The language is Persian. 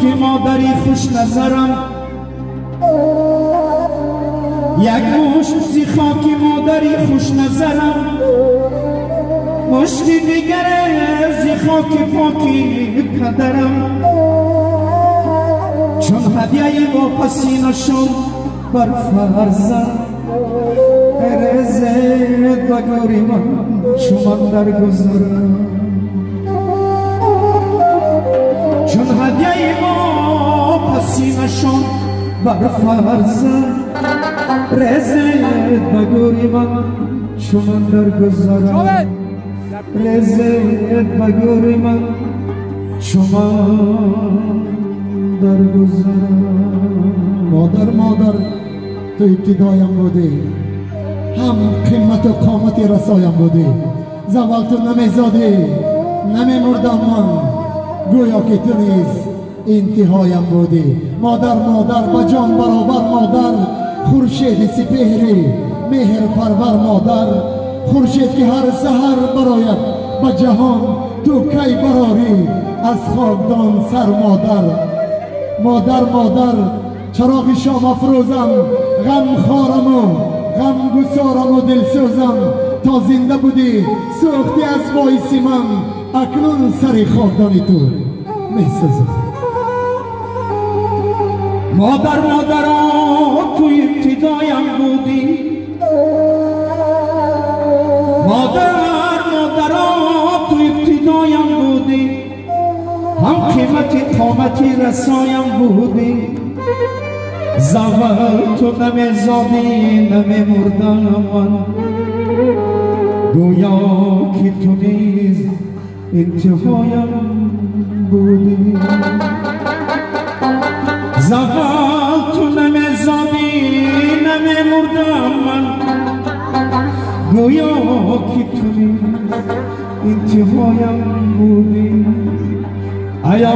خاک مادری خوش نظرم. یک مشت زی خاک مادری خوش نظرم. مشتی دیگر زی خاک پاکی پدرم. چون هدیه با پسینشون بر فرزم. رزت بگوری من شما در گذرم. چون هدیه ما پسینشون بر فرزم رزت بگوری من. شما در گذرم رزت بگوری من. شما در گذرم. مادر مادر تو ابتدایم بودی. هم قیمت و قامت رسایم بودی. زوال تو نمیزادی. نمیمردم من. گویا که تو نیز انتهایم بودی مادر مادر با جان برابر مادر. خورشید سپهری مهر پرور مادر. خورشید که هر سحر براید با جهان تو کی براری از خاکدان سر مادر. مادر مادر چراغ شام افروزم. غم خارم و غم گسارم و دلسوزم تا زنده بودی سوختی از باعث مادر مادر تو ابتدایم بودی مادر مادر تو ابتدایم بودی هم قیمت قامتی رسایم بودی زول تو نمیزادی نمیمردم من گویا که تو نیز انتهایم بودی نمیمردم من گویا که تو نیز انتهایم بودی ایا